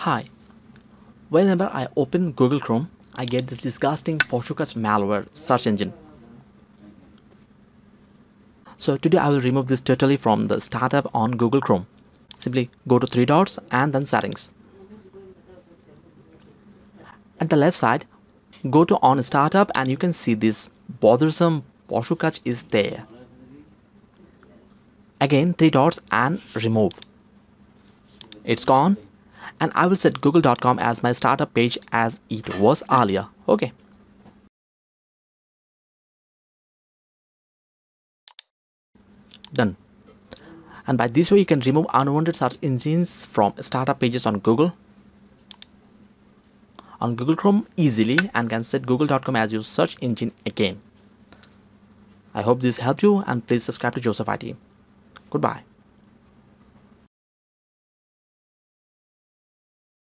Hi. Whenever I open Google Chrome, I get this disgusting Poshukach malware search engine. So today I will remove this totally from the startup on Google Chrome. Simply go to three dots and then settings. At the left side, go to on startup and you can see this bothersome Poshukach is there. Again three dots and remove. It's gone and I will set google.com as my startup page as it was earlier. Okay. Done. And by this way you can remove unwanted search engines from startup pages on Google on Google Chrome easily and can set google.com as your search engine again. I hope this helped you and please subscribe to Joseph IT. Goodbye.